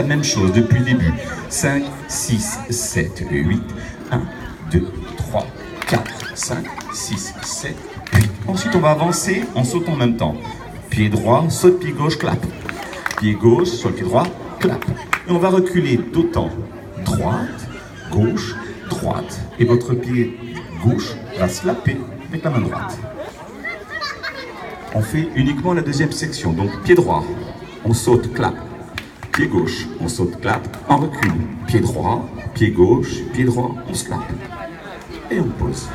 La même chose depuis le début. 5, 6, 7, 8. 1, 2, 3, 4, 5, 6, 7, 8. Ensuite, on va avancer en sautant en même temps. Pied droit, saute, pied gauche, clap. Pied gauche, saute, pied droit, clap. Et on va reculer d'autant. Droite, gauche, droite. Et votre pied gauche va slapper avec la main droite. On fait uniquement la deuxième section. Donc pied droit, on saute, clap. Pied gauche, on saute, clap. On recule. Pied droit, pied gauche, pied droit, on clap. Et on pose.